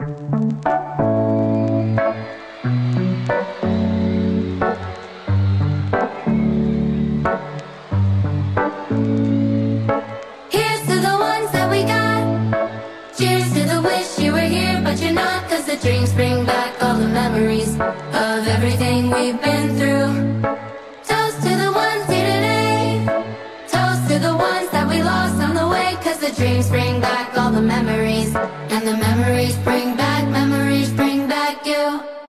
To the ones that we got. Cheers to the wish you were here, but you're not. Cause the dreams bring back all the memories of everything we've been through. Toast to the ones here today. Toast to the ones that we lost on the way, cause the dreams bring back all the memories and the memories bring back, memories bring back you.